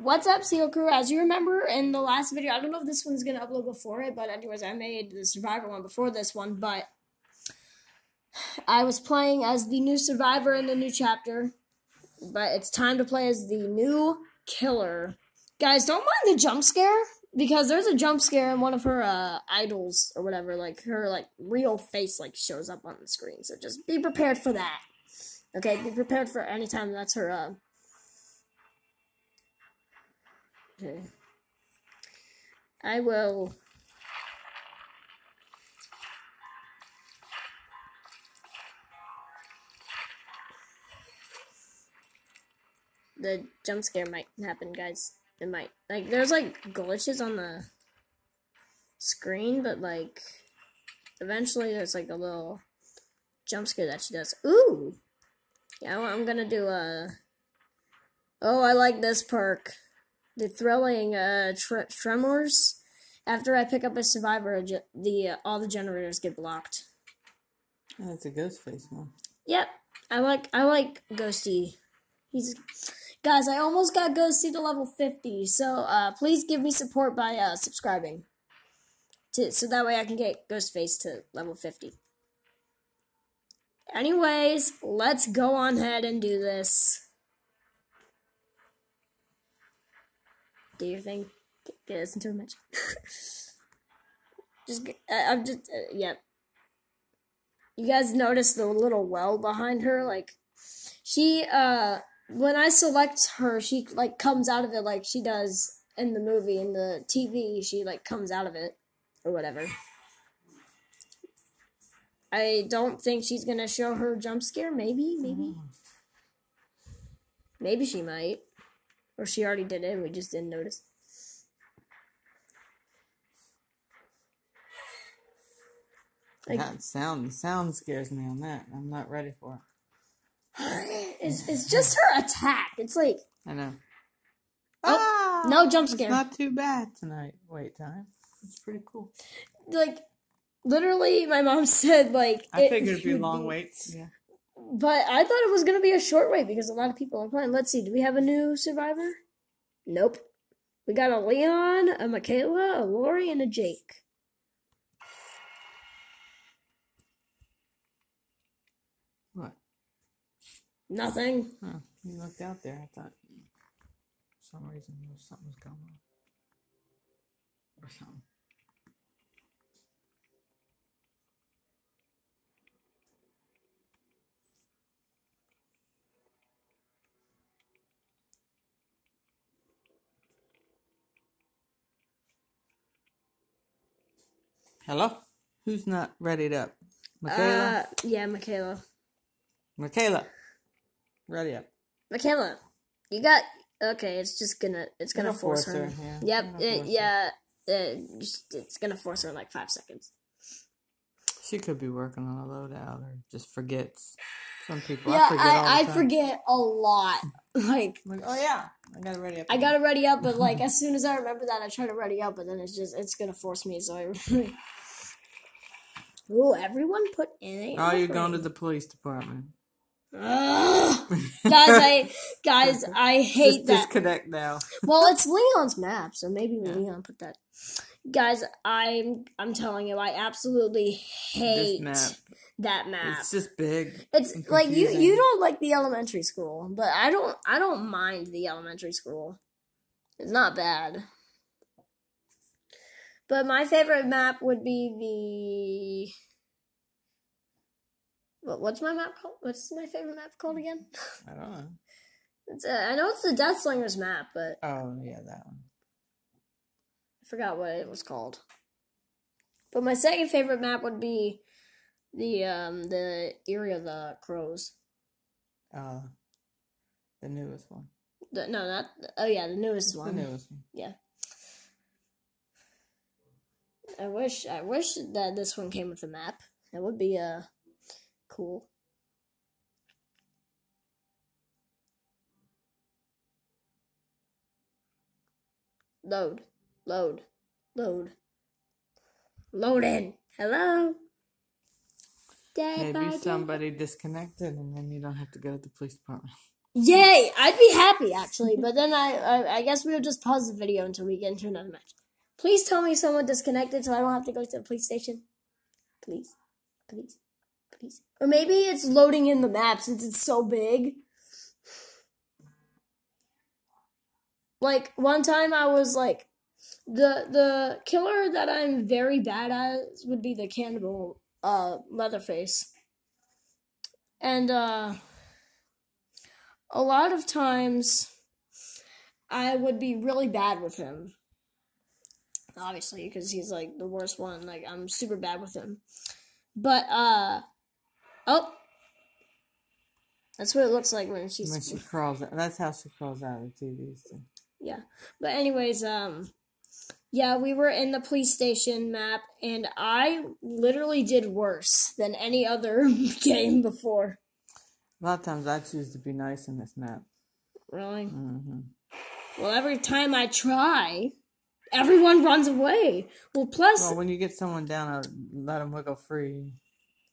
What's up, Seal Crew? As you remember in the last video, I don't know if this one's gonna upload before it, but anyways, I made the Survivor one before this one, but I was playing as the new Survivor in the new chapter, but it's time to play as the new Killer. Guys, don't mind the jump scare because there's a jump scare and one of her uh, idols or whatever, like her like real face, like shows up on the screen. So just be prepared for that. Okay, be prepared for any time that's her. Uh, Okay. I will. The jump scare might happen, guys. It might. Like, there's like glitches on the screen, but like, eventually there's like a little jump scare that she does. Ooh! Yeah, I'm gonna do a. Oh, I like this perk the thrilling uh, tre tremors. After I pick up a survivor, the uh, all the generators get blocked. Oh, that's a ghost face one. Yep, I like I like Ghosty. He's guys. I almost got Ghosty to level fifty, so uh, please give me support by uh, subscribing. To, so that way I can get Ghostface to level fifty. Anyways, let's go on ahead and do this. Do your thing. Get us into a match. just, uh, I'm just, uh, yeah. You guys notice the little well behind her? Like, she, uh, when I select her, she, like, comes out of it like she does in the movie, in the TV. She, like, comes out of it, or whatever. I don't think she's gonna show her jump scare. Maybe, maybe. Maybe she might. Or she already did it and we just didn't notice. Like, that sound sound scares me on that. I'm not ready for it. It's, it's just her attack. It's like I know. Oh, ah, no jump scare. not too bad tonight. Wait time. It's pretty cool. Like literally, my mom said like I it, figured it'd be long waits. Yeah. But I thought it was going to be a short wait because a lot of people are playing. Let's see. Do we have a new survivor? Nope. We got a Leon, a Mikaela, a Laurie, and a Jake. What? Nothing. Huh. You looked out there. I thought for some reason something was going on. Or something. Hello? Who's not ready up? Mikaela? Uh, yeah, Mikaela. Mikaela. Ready up. Mikaela. You got okay, it's just gonna it's gonna force, force, her. her yeah. Yep. It, yeah. It, it's gonna force her in like five seconds. She could be working on a loadout or just forgets. Some people yeah, I forget I, I forget a lot. Like, like, oh yeah, I gotta ready up. I gotta ready up, but like as soon as I remember that, I try to ready up, but then it's just it's gonna force me. So I Ooh, everyone put in Oh, you're going to the police department. guys, I guys, I hate Just that. Disconnect now. well, it's Leon's map, so maybe yeah. Leon put that. Guys, I'm I'm telling you, I absolutely hate map. that map. It's just big. It's like you you don't like the elementary school, but I don't I don't mind the elementary school. It's not bad. But my favorite map would be the. What, what's my map called? What's my favorite map called again? I don't know. It's a, uh, I know it's the Death Slingers map, but. Oh, yeah, that one. I forgot what it was called. But my second favorite map would be the um the area of the crows. Uh the newest one. The, no, not oh yeah, the newest it's one. The newest one. Yeah. I wish I wish that this one came with a map. That would be uh cool. Load. Load. Load. Load in. Hello? Dead Maybe somebody disconnected and then you don't have to go to the police department. Yay! I'd be happy actually, but then I, I I guess we'll just pause the video until we get into another match. Please tell me someone disconnected so I don't have to go to the police station. Please, please, please. Or maybe it's loading in the map since it's so big. Like one time I was like the the killer that I'm very bad at would be the cannibal uh Leatherface. And uh a lot of times I would be really bad with him. Obviously, because he's like the worst one. Like I'm super bad with him. But uh oh that's what it looks like when she's When she crawls, out. that's how she crawls out of the TVs. Too. yeah. But anyways, um yeah, we were in the police station map and I literally did worse than any other game before. A lot of times I choose to be nice in this map. Really? hmm Well, every time I try, everyone runs away. Well, plus Well, when you get someone down, I'll let them wiggle free.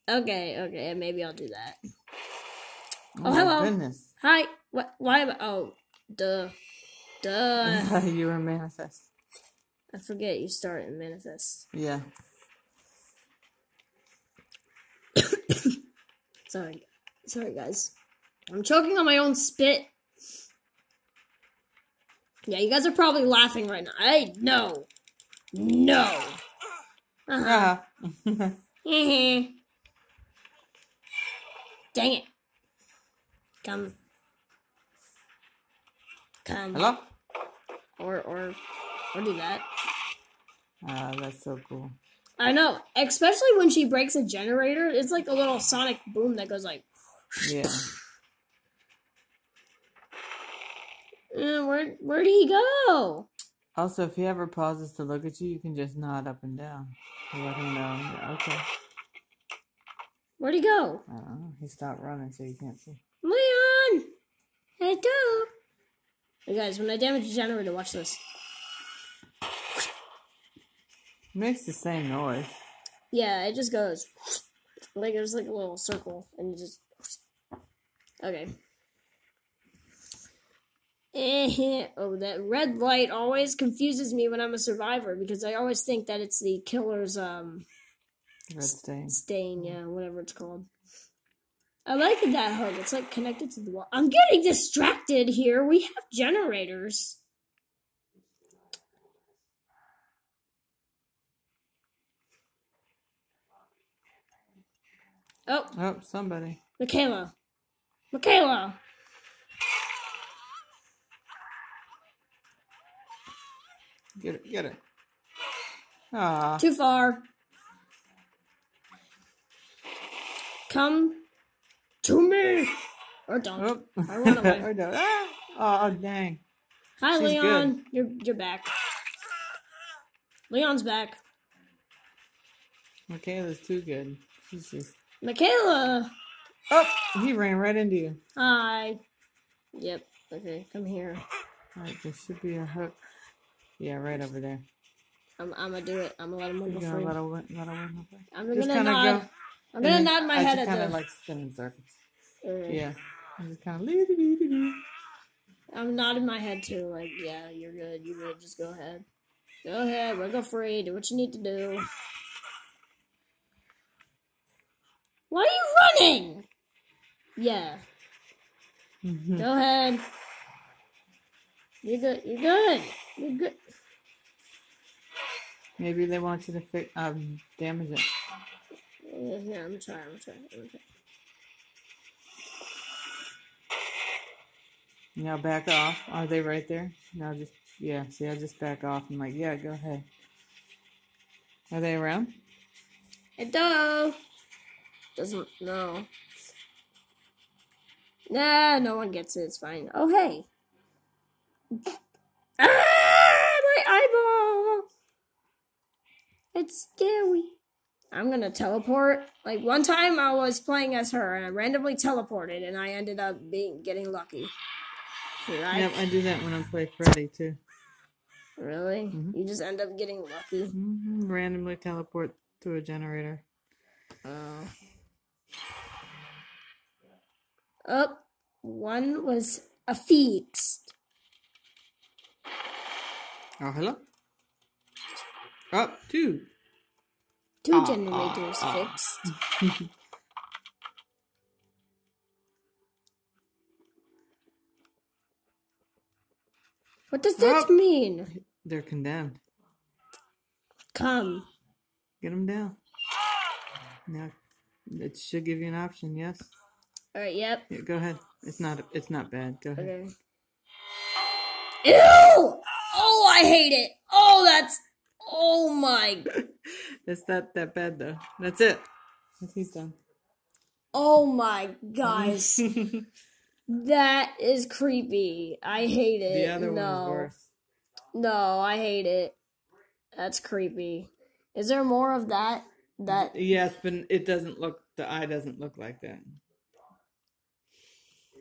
Okay, okay, maybe I'll do that. Oh, Oh, hello. goodness. Hi. What? Why? am I- Oh, duh, duh. you were manifest. I forget you start in manifest. Yeah. Sorry, sorry, guys. I'm choking on my own spit. Yeah, you guys are probably laughing right now. I no, no. Uh-huh. Ah. Dang it. Come. Come. Hello? Or or or do that. Ah, that's so cool. I know, especially when she breaks a generator, it's like a little sonic boom that goes like, Yeah. Eh, where where'd he go? Also, if he ever pauses to look at you, you can just nod up and down to let him know. yeah, Okay. Where'd he go? I don't know. He stopped running, so you can't see. Leon! Hey, go! Hey guys, when I damage a generator, watch this. makes the same noise. Yeah, it just goes like there's like a little circle and you just okay. Eh, oh, that red light always confuses me when I'm a survivor because I always think that it's the killer's um Red stain. stain, yeah, whatever it's called. I like that hook. It's like connected to the wall. I'm getting distracted here. We have generators. Oh, Oh, somebody. Mikaela. Mikaela. Get it, get it. Ah. Too far. Come to me. Or don't. Oh. I run away. Or no. Ah. Oh, dang. Hi, She's Leon. You're you're back. Leon's back. Mikaela's too good. She's just. Mikaela. Oh, he ran right into you. Hi. Yep. Okay, come here. Alright, there should be a hook. Yeah, right over there. I'm I'm gonna do it. I'm gonna let him You're wiggle gonna let win, let her win? I'm Just gonna nod. go. I'm gonna nod my I head just at kind of like spin in circles. uh, Yeah. And just kind of. I'm nodding my head too. Like, yeah, you're good. You're good. Just go ahead. Go ahead. Wiggle free. Do what you need to do. Why are you running? Yeah. Go ahead. You're good. You're good. You're good. Maybe they want you to fix um damage it. Yeah, I'm trying. I'm trying. I'm trying. Now back off. Are they right there? Now just yeah. See, I just back off. I'm like, yeah, go ahead. Are they around? Hello. Doesn't no. Nah, no one gets it. It's fine. Oh hey. Ah, my eyeball. It's scary. I'm gonna teleport. Like one time, I was playing as her, and I randomly teleported, and I ended up being getting lucky. Right? Yep, I do that when I play Freddy too. Really? You just end up getting lucky. hmm Randomly teleport to a generator. Oh. Oh, One was affixed. Oh, hello. Up two. Two Ah, generators ah, ah. fixed. What does that Ah. mean? They're condemned. Come. Get them down. Now, it should give you an option. Yes. All right. Yep. Yeah, go ahead. It's not. It's not bad. Go ahead. Okay. Ew! Oh, I hate it. Oh, that's. Oh my. It's not that bad though. That's it. That's he's done. Oh my, guys. that is creepy. I hate it. the other no. one was worse. No, I hate it. That's creepy. Is there more of that? That Yes, but it doesn't look. The eye doesn't look like that.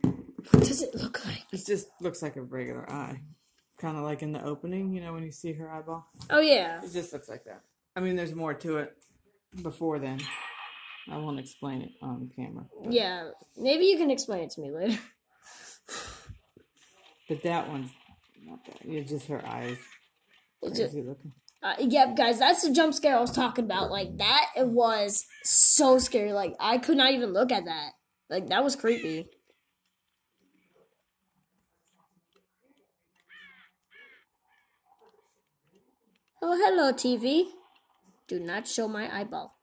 what does it look like? It just looks like a regular eye. Kind of like in the opening, you know, when you see her eyeball. Oh yeah. It just looks like that. I mean, there's more to it before then. I won't explain it on camera. Yeah. Maybe you can explain it to me later. But that one's not bad. It's just her eyes. It's just, looking. uh, yeah, guys, that's the jump scare I was talking about. Like that, it was so scary. Like I could not even look at that. Like that was creepy. Oh, hello, TV. Do not show my eyeball.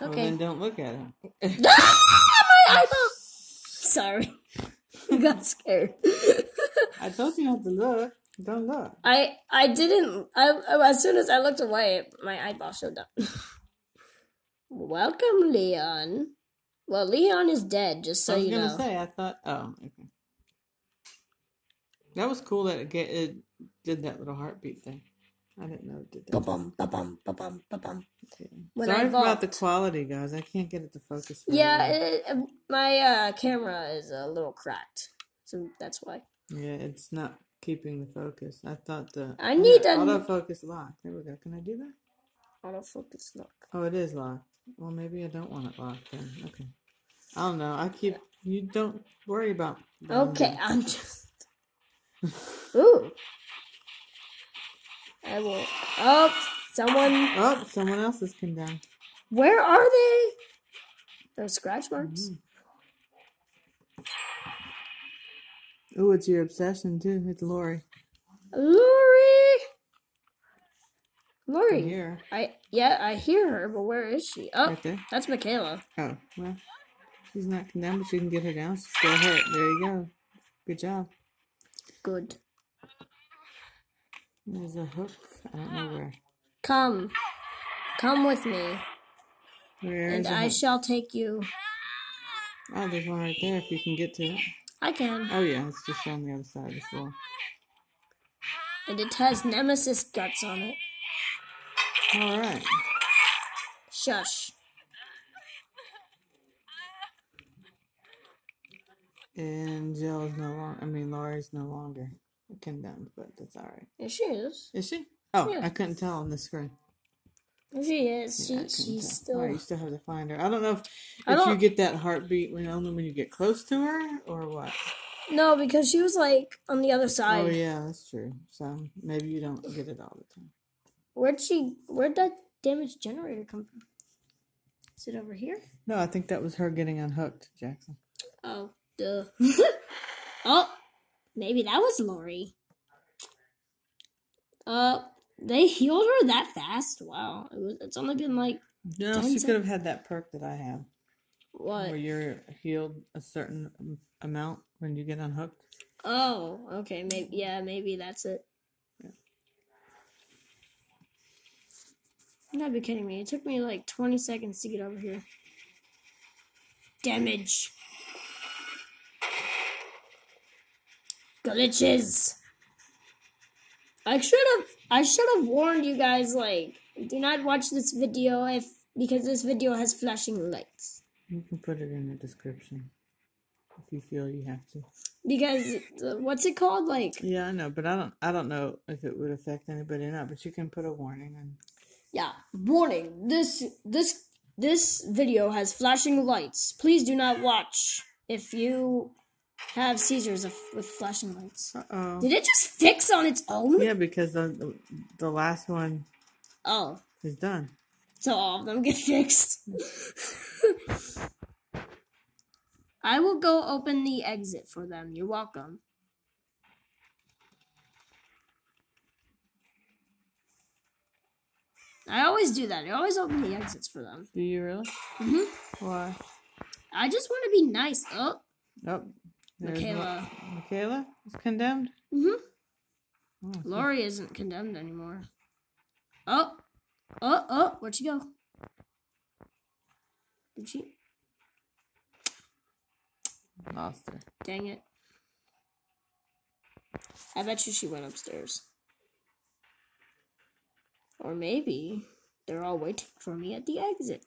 Well, Okay. then don't look at him. ah, my eyeball. Sorry, I got scared. I told you not to look. Don't look. I I didn't. I, as soon as I looked away, my eyeball showed up. Welcome, Leon. Well, Leon is dead. Just so I was you gonna know. say. I thought. Oh, okay. That was cool that it, get, it did that little heartbeat thing. I didn't know it did that. Ba-bum, ba-bum, ba-bum, ba-bum. Okay. When Sorry I about the quality, guys. I can't get it to focus. very Yeah, well. it, um, my uh, camera is a little cracked, so that's why. Yeah, it's not keeping the focus. I thought the I need yeah, a- autofocus lock. There we go. Can I do that? Autofocus look. Oh, it is locked. Well, maybe I don't want it locked then. Okay. I don't know. I keep. You don't worry about. um, Okay, I'm just. Ooh. I will. Oh, someone. Oh, someone else has come down. Where are they? Those scratch mm-hmm. marks. Oh, it's your obsession too. It's Laurie. Laurie. Laurie. Here, I yeah, I hear her, but where is she? Oh, right that's Mikaela. Oh, well, she's not condemned, but you can get her down. She's still hurt. There you go. Good job. Good. There's a hook. I don't know where. Come, come with me, Where and is I hook? shall take you. Oh, there's one right there. If you can get to it. I can, Oh yeah, it's just on the other side of the floor. and it has Nemesis guts on it. All right. Shush. And Jill is no longer. I mean, Laurie's no longer condemned, but that's all right. Yeah, she is. Is she? Oh, Yeah. I couldn't tell on the screen. She is. Yeah, She, she's tell. All right, still. you still have to find her. I don't know if, I if you don't- get that heartbeat when only when you get close to her or what. No, because she was like on the other oh, side. Oh yeah, that's true. So maybe you don't get it all the time. Where'd she? Where'd that damage generator come from? Is it over here? No, I think that was her getting unhooked, Jackson. Oh, duh. oh, maybe that was Laurie. Uh, they healed her that fast. Wow, it was. It's only been like No, she could have had that perk that I have, what? where you're healed a certain amount when you get unhooked. Oh, okay. Maybe yeah. Maybe that's it. You gotta be kidding me. It took me like 20 seconds to get over here. Damage. Glitches. I should have I should have warned you guys like do not watch this video if because this video has flashing lights. You can put it in the description if you feel you have to. Because uh, what's it called? Like Yeah, I know, but I don't. I don't know if it would affect anybody or not. But you can put a warning on. yeah, warning. This this This video has flashing lights. Please do not watch if you have seizures of, with flashing lights. Uh oh. Did it just fix on its own? Yeah, because the the last one Oh, is done. so all of them get fixed. I will go open the exit for them. You're welcome. I always do that. I always open the exits for them. Do you really? hmm Why? I just want to be nice. Oh, Nope. There's Mikaela. Mikaela is condemned. hmm Oh, Laurie isn't condemned anymore. Oh, oh, oh, where'd she go? Did she? lost her. Dang it. I bet you she went upstairs. Or maybe they're all waiting for me at the exit.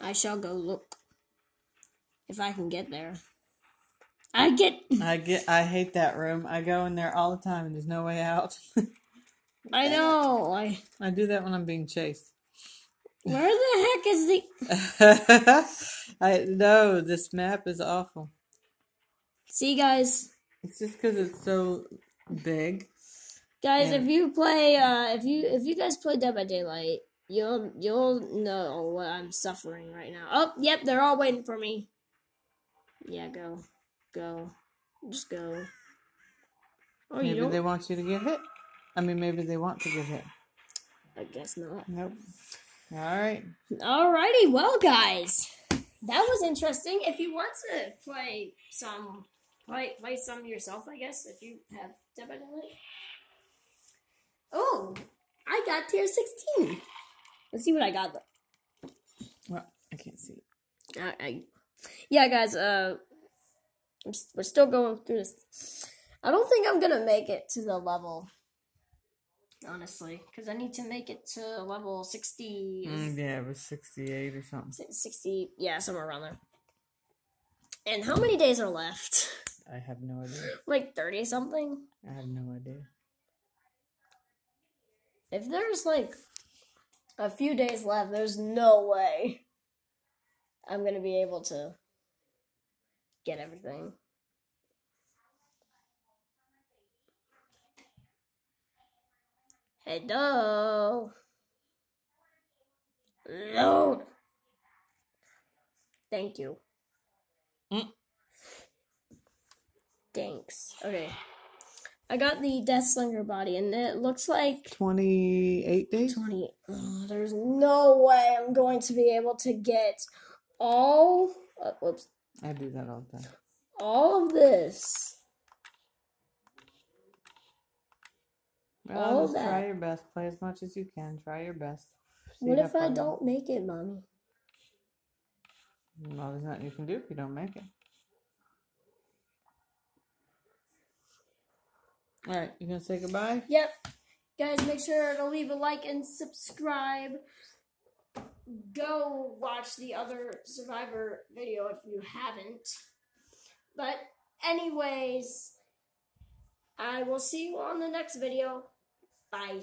I shall go look. If I can get there. I get. I get. I hate that room. I go in there all the time, and there's no way out. I know. I. I do that when I'm being chased. Where the heck is the. I no. This map is awful. See, guys. It's just because it's so big. Guys, if you play, uh, if you if you guys play Dead by Daylight, you'll you'll know what I'm suffering right now. Oh, yep, they're all waiting for me. Yeah, go, go, just go. Oh, maybe don't? they want you to get hit. I mean, maybe they want to get hit. I guess not. Nope. All right. Alrighty, well, guys, that was interesting. If you want to play some, play play some yourself, I guess if you have Dead by Daylight. Oh, I got tier sixteen. Let's see what I got though. Well, I can't see. I, I, yeah, guys. Uh, I'm we're still going through this. I don't think I'm gonna make it to the level, honestly, because I need to make it to level sixty. Mm, yeah, it was 68 or something. 60 yeah somewhere around there and how many days are left I have no idea. like 30 something I have no idea. if there's like a few days left there's no way i'm gonna be able to get everything hello load thank you Mm. Thanks. Okay. I got the Death Slinger body, and it looks like 28 days? 28. Oh, there's no way I'm going to be able to get all. Uh, whoops. I do that all the time. All of this. Well, All just try your best. Play as much as you can. Try your best. See What if I don't make it, mommy? Well, there's nothing you can do if you don't make it. All right, you gonna say goodbye? Yep. Guys, make sure to leave a like and subscribe. Go watch the other Survivor video if you haven't. But, anyways, I will see you on the next video. Bye.